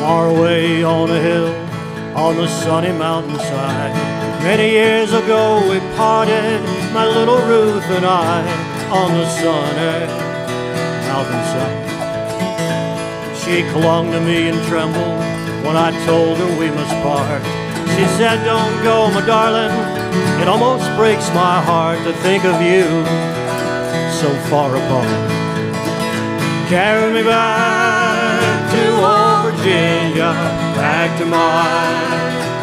Far away on a hill on the sunny mountainside. Many years ago we parted, my little Ruth and I, on the sunny mountainside. She clung to me and trembled when I told her we must part. She said, Don't go, my darling. It almost breaks my heart to think of you so far apart. Carry me back to old Virginia, back to my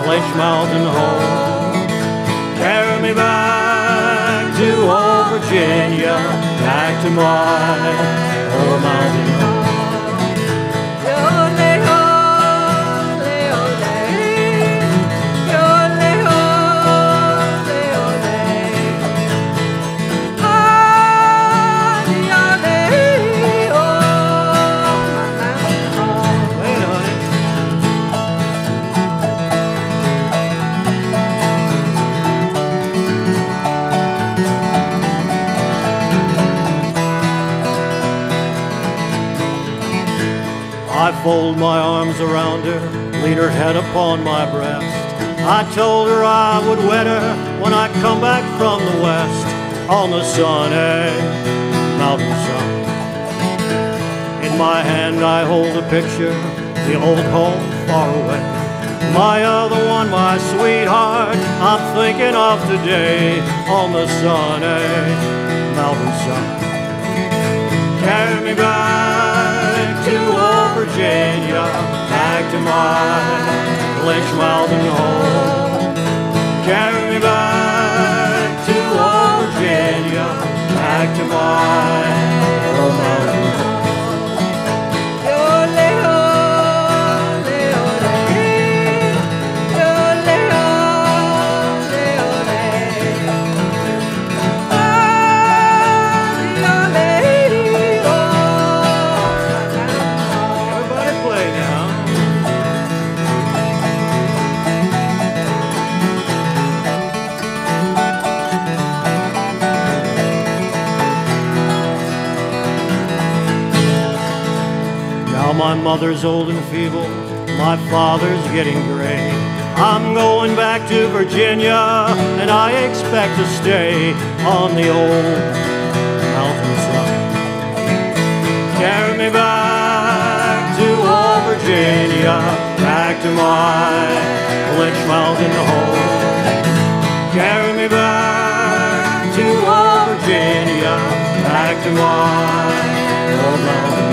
Clinch Mountain home. Carry me back to old Virginia, back to my old mountain home. Fold my arms around her, lean her head upon my breast. I told her I would wed her when I come back from the west on the sunny eh? mountainside. In my hand I hold a picture, the old home far away. My other one, my sweetheart, I'm thinking of today on the sunny eh? mountain sun. Carry me back Virginia, back to my Clinch Mountain home. Carry me back to old Virginia, back to my old home. My mother's old and feeble, my father's getting gray. I'm going back to Virginia, and I expect to stay on the old mountainside. Carry me back to old Virginia, back to my Clinch Mountain home. Carry me back to old Virginia, back to my old mountain